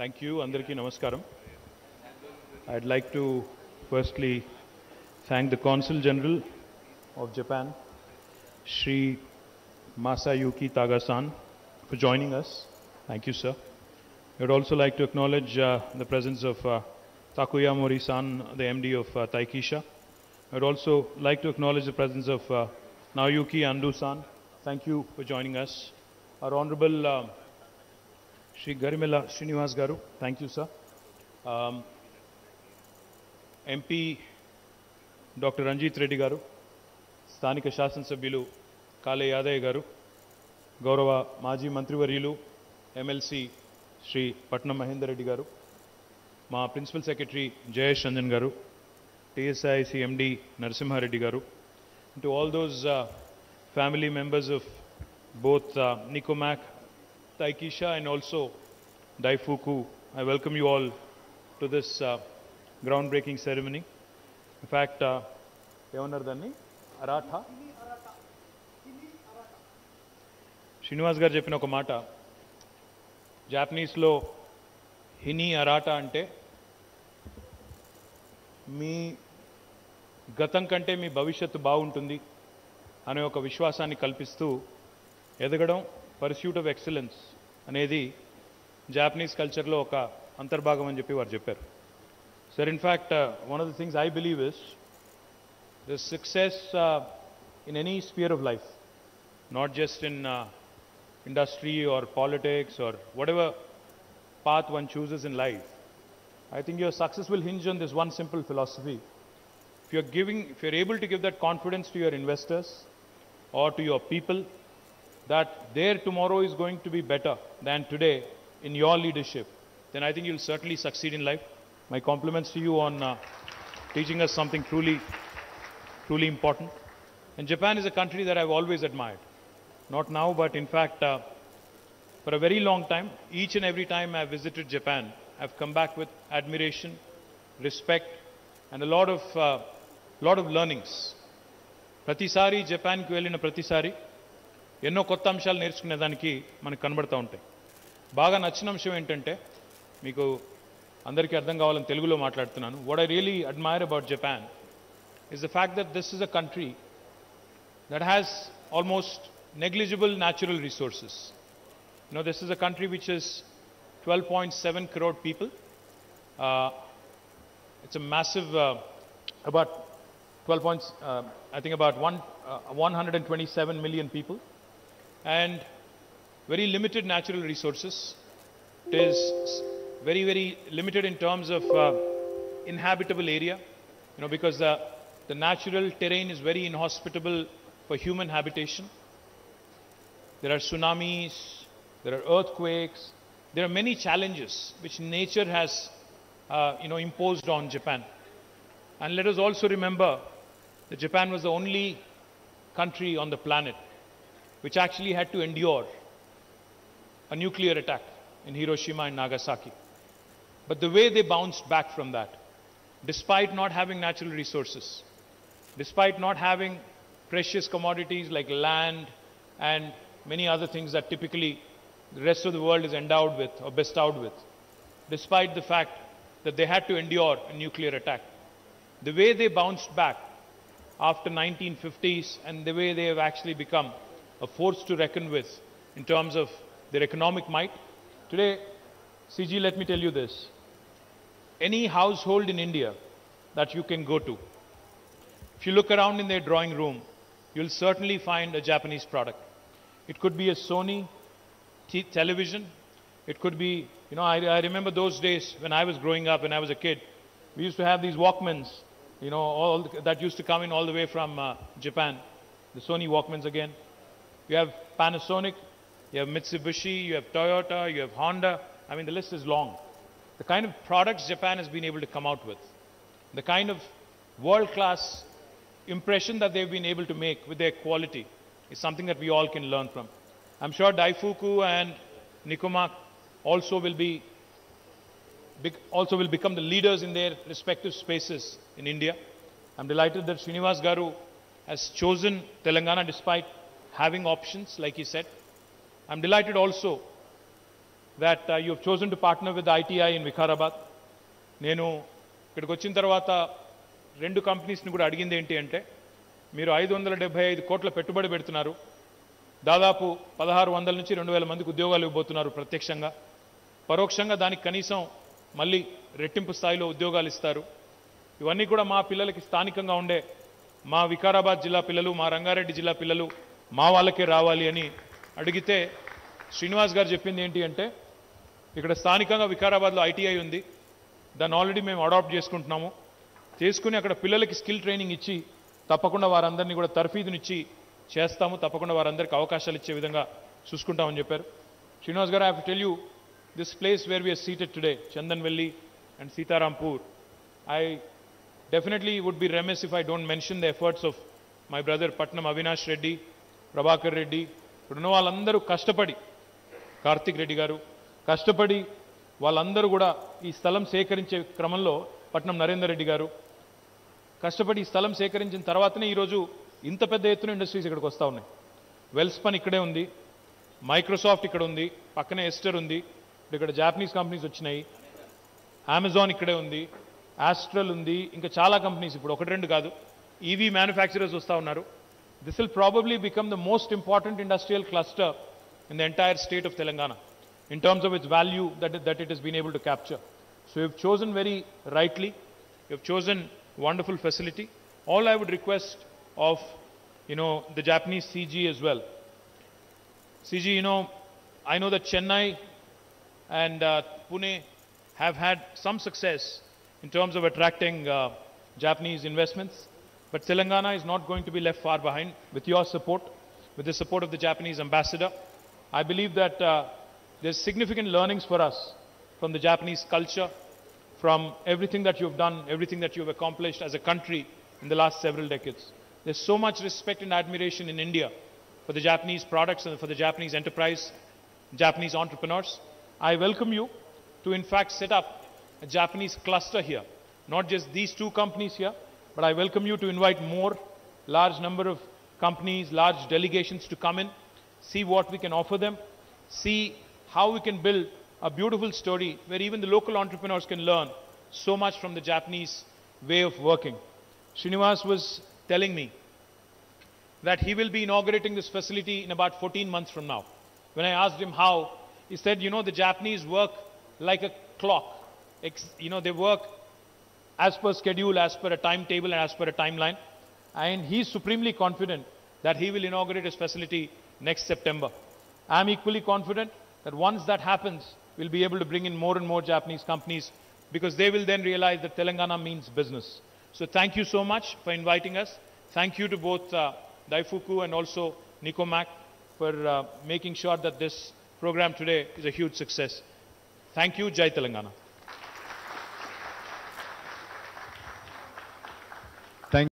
Thank you. Andarki Namaskaram. I'd like to firstly thank the Consul General of Japan, Sri Masayuki Tagasan, for joining us. Thank you, sir. I would also like to acknowledge uh, the presence of uh, Takuya Mori-san, the MD of uh, Taikisha. I would also like to acknowledge the presence of uh, Naoyuki Ando-san. Thank you for joining us. Our Honorable um, uh, Sri Garimella Srinivas Garu, thank you, sir. Um, MP doctor Ranjith Reddy garu స్థానిక శాసనసభ్యులు కాలే యాదయ్య గారు గౌరవ మాజీ మంత్రివర్యులు MLC Shri పట్నం మహేందర్ రెడ్డి గారు మా principal secretary Jayesh Ranjan గారు TSIC MD Narasimha Reddy garu to all those family members of both నికోమాక్ Taikisha and also Daifuku I welcome you all to this groundbreaking ceremony. In fact, uh, ఏమన్నారు దాన్ని? అరాఠా శ్రీనివాస్ గారు చెప్పిన ఒక మాట. జాపనీస్లో హిని అరాటా అంటే మీ గతం కంటే మీ భవిష్యత్తు బాగుంటుంది అనే ఒక విశ్వాసాన్ని కల్పిస్తూ ఎదగడం పర్స్యూట్ ఆఫ్ ఎక్సలెన్స్ అనేది జాపనీస్ కల్చర్లో ఒక అంతర్భాగం అని చెప్పి వారు చెప్పారు Sir, in fact, uh, one of the things I believe is the success uh, in any sphere of life, not just in uh, industry or politics or whatever path one chooses in life. I think your success will hinge on this one simple philosophy. If you're giving, if you're able to give that confidence to your investors or to your people, that their tomorrow is going to be better than today in your leadership, then I think you'll certainly succeed in life. My compliments to you on uh, teaching us something truly, truly important. And Japan is a country that I've always admired. Not now, but in fact, uh, for a very long time, each and every time I've visited Japan, I've come back with admiration, respect, and a lot of, uh, lot of learnings. ప్రతిసారి జపాన్కి వెళ్ళిన ప్రతిసారి ఎన్నో కొత్త అంశాలు నేర్చుకునేదానికి మనకు కనబడుతూ ఉంటాయి బాగా నచ్చిన అంశం ఏంటంటే మీకు అందరికీ అర్థం కావాలని తెలుగులో మాట్లాడుతున్నాను what I really admire about Japan is the fact that this is a country that has almost negligible natural resources You know, this is a country which is 12.7 crore people. Uh, it's a massive, uh, about 12 points, uh, I think about one, uh, 127 million people, and very limited natural resources. It is very, very limited in terms of uh, inhabitable area, you know, because the, the natural terrain is very inhospitable for human habitation. There are tsunamis, there are earthquakes, there are many challenges which nature has, uh, you know, imposed on Japan. And let us also remember that Japan was the only country on the planet which actually had to endure a nuclear attack in Hiroshima and Nagasaki. But the way they bounced back from that, despite not having natural resources, despite not having precious commodities like land and many other things that typically the rest of the world is endowed with or bestowed with, despite the fact that they had to endure a nuclear attack. The way they bounced back after 1950s and the way they have actually become a force to reckon with in terms of their economic might. Today, CG, let me tell you this. Any household in India that you can go to, if you look around in their drawing room, you'll certainly find a Japanese product. It could be a Sony television. It could be, you know, I, I remember those days when I was growing up, when I was a kid, we used to have these Walkmans, you know, all that used to come in all the way from uh, Japan. The Sony Walkmans again. You have Panasonic, you have Mitsubishi, you have Toyota, you have Honda. I mean, the list is long. The kind of products Japan has been able to come out with, the kind of world class impression that they've been able to make with their quality is something that we all can learn from. I'm sure Daifuku and Nicomac also will be also will become the leaders in their respective spaces in India. I'm delighted that Srinivas Garu has chosen Telangana despite having options, like he said. I'm delighted also that uh, you have chosen to partner with ITI in Vikarabad. నేను ఇక్కడికి వచ్చిన తర్వాత రెండు కంపెనీస్ని కూడా అడిగింది ఏంటి అంటే మీరు ఐదు వందల డెబ్బై ఐదు కోట్ల పెట్టుబడి పెడుతున్నారు దాదాపు పదహారు వందల నుంచి రెండు వేల మందికి ఉద్యోగాలు ఇవ్వబోతున్నారు ప్రత్యక్షంగా పరోక్షంగా దానికి కనీసం మళ్ళీ రెట్టింపు స్థాయిలో ఉద్యోగాలు ఇస్తారు ఇవన్నీ కూడా మా పిల్లలకి స్థానికంగా ఉండే మా వికారాబాద్ జిల్లా పిల్లలు మా రంగారెడ్డి జిల్లా పిల్లలు మా వాళ్ళకే రావాలి అని అడిగితే శ్రీనివాస్ గారు చెప్పింది ఏంటి అంటే ఇక్కడ స్థానికంగా వికారాబాద్లో ఐటీఐ ఉంది. దాన్ని ఆల్రెడీ మేము అడాప్ట్ చేసుకుంటున్నాము. చేసుకుని అక్కడ పిల్లలకి స్కిల్ ట్రైనింగ్ ఇచ్చి తప్పకుండా వారందరినీ కూడా తర్ఫీదునిచ్చి చేస్తాము. తప్పకుండా వారందరికీ అవకాశాలు ఇచ్చే విధంగా చూసుకుంటామని చెప్పారు. Srinivas garu I have tell you this place where we are seated today Chandanvelli and Sitarampur I definitely would be remiss if I don't mention the efforts of my brother Patnam Avinash Reddy Prabhakar Reddy ఇప్పుడున్న వాళ్ళందరూ కష్టపడి కార్తిక్ రెడ్డి గారు కష్టపడి వాళ్ళందరూ కూడా ఈ స్థలం సేకరించే క్రమంలో పట్నం నరేందర్ రెడ్డి గారు కష్టపడి ఈ స్థలం సేకరించిన తర్వాతనే ఈరోజు ఇంత పెద్ద ఎత్తున ఇండస్ట్రీస్ ఇక్కడికి వస్తూ ఉన్నాయి. వెల్స్పన్ ఇక్కడే ఉంది మైక్రోసాఫ్ట్ ఇక్కడ ఉంది పక్కనే ఎస్టర్ ఉంది ఇప్పుడు ఇక్కడ జాపనీస్ కంపెనీస్ వచ్చినాయి అమెజాన్ ఇక్కడే ఉంది ఆస్ట్రల్ ఉంది ఇంకా చాలా కంపెనీస్ ఇప్పుడు ఒకటి రెండు కాదు ఈవీ మ్యానుఫ్యాక్చరర్స్ వస్తూ ఉన్నారు. This will probably become the most important industrial cluster in the entire state of Telangana in terms of its value that it, that it has been able to capture. So you've chosen very rightly. You've chosen wonderful facility. All I would request of, you know, the Japanese CG as well. CG, you know, I know that Chennai and uh, Pune have had some success in terms of attracting uh, Japanese investments but Telangana is not going to be left far behind with your support, with the support of the Japanese ambassador. I believe that uh, there's significant learnings for us from the Japanese culture, from everything that you've done, everything that you've accomplished as a country in the last several decades. There's so much respect and admiration in India for the Japanese products and for the Japanese enterprise, Japanese entrepreneurs. I welcome you to, in fact, set up a Japanese cluster here. Not just these two companies here, but I welcome you to invite more, large number of companies, large delegations to come in, see what we can offer them, see how we can build a beautiful story where even the local entrepreneurs can learn so much from the Japanese way of working. Srinivas was telling me that he will be inaugurating this facility in about 14 months from now. When I asked him how, he said, you know, the Japanese work like a clock. You know, they work as per schedule, as per a timetable, and as per a timeline. And he's supremely confident that he will inaugurate his facility next September. I'm equally confident that once that happens, we'll be able to bring in more and more Japanese companies because they will then realize that Telangana means business. So thank you so much for inviting us. Thank you to both uh, Daifuku and also Nicomac for uh, making sure that this program today is a huge success. Thank you, Jai Telangana. Thank